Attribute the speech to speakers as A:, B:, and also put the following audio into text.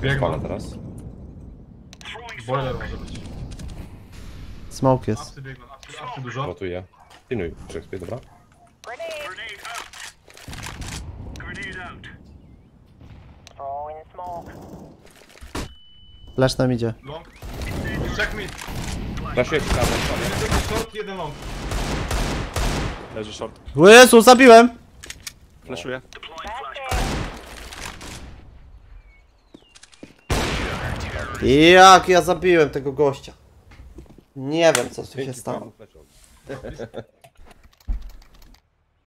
A: Biegł.
B: Spala teraz.
A: Boiler może być.
C: Smoke jest.
A: Apsy biegną, apsy, apsy dużo.
B: Rotuję. Pilnuj, Shakespeare, dobra?
C: Flash nam idzie.
A: Long. Check mid.
B: Przy kawę, spalę.
A: Jeden short, jeden long.
D: Leży short.
C: O Jezu, zabiłem!
D: Flashuję.
C: Jak ja zabiłem tego gościa. Nie wiem co tu się stało.